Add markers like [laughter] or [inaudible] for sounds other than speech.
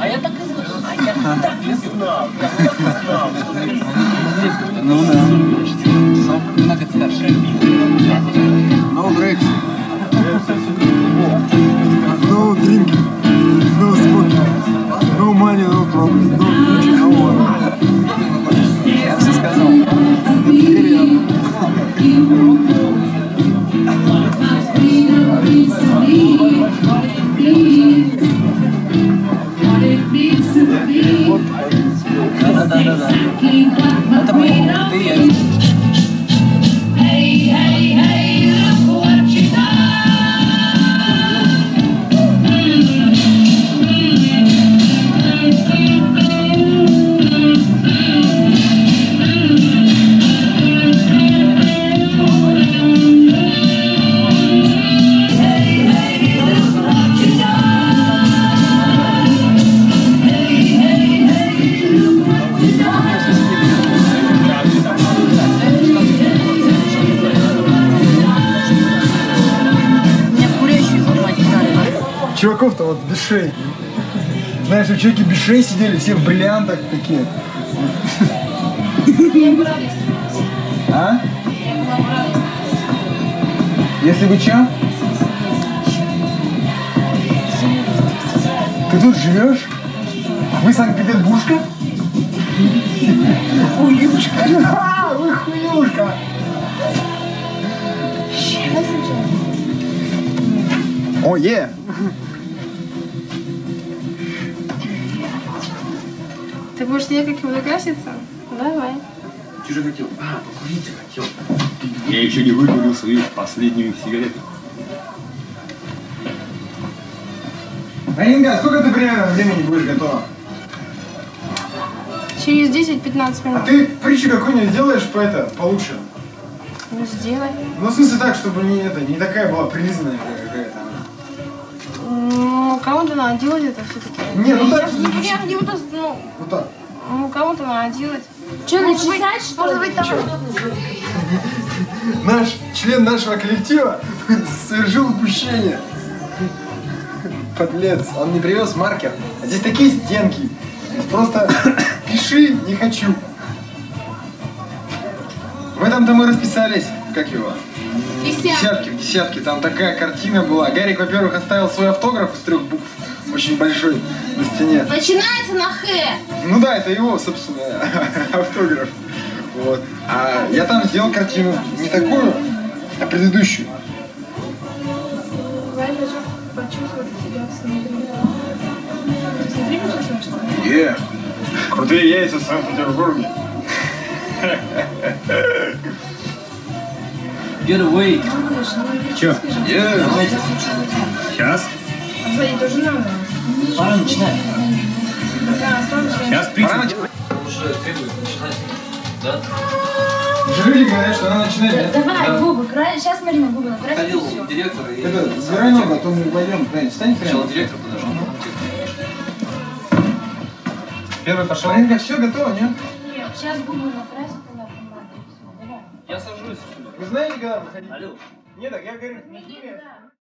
А я так и знал, а я так и знал, я так и знал, Ну да. Чуваков-то вот без шеи. Знаешь, чуваки без шеи сидели, все в бриллиантах такие. А? Если бы чё? Ты тут живешь? Вы Санкт-Петербуржка? Хуюшка. А, вы хуюшка. О, е! Ты будешь ехать фотокраситься? Давай. Ты же хотел. А, покурить хотел. Я еще не выкурил свою последнюю сигарету. Маринка, сколько ты примерно времени будешь готова? Через 10-15 А минут. ты притчу какую-нибудь сделаешь по это, получше? Ну, сделай. Ну, в смысле так, чтобы не, это, не такая была прилизанная какая-то. Ну, кому-то надо делать это все-таки. Не, ну так- Я, я, я буду, ну, Вот так. ну, кому-то надо делать. Что, начесать, что Может быть, там... Наш член нашего коллектива [laughs] совершил упущение. Подлец. Он не привез маркер. А здесь такие стенки. Просто [coughs] пиши, не хочу. В этом-то мы расписались. Как его? Десятки, в десятке. Там такая картина была. Гарик, во-первых, оставил свой автограф из трех букв. Очень большой на стене. Начинается на Х. Ну да, это его, собственно, [laughs] автограф. Вот. А я там сделал картину не такую, а предыдущую. Е, крутые яйца в Санкт-Петербурге. Get away. Че? Е, Сейчас? Сзади тоже надо. Пора начинать. Да. Сейчас пора прийти. начинать. Уже требует начинать. Да? Же люди говорят, что она начинает. нет? Давай, губы, кра... сейчас Марина губы накрасит Ходил директор и... Это, забирай ногу, а то мы пойдем. Прям, стань Сначала прямо. директор подошел. Первый пошел. Маринка, все готово, нет? Сейчас губы накрасит, всё. Давай. Я сажусь. Вы знаете, когда выходить? Алло. Нет, так я говорю, не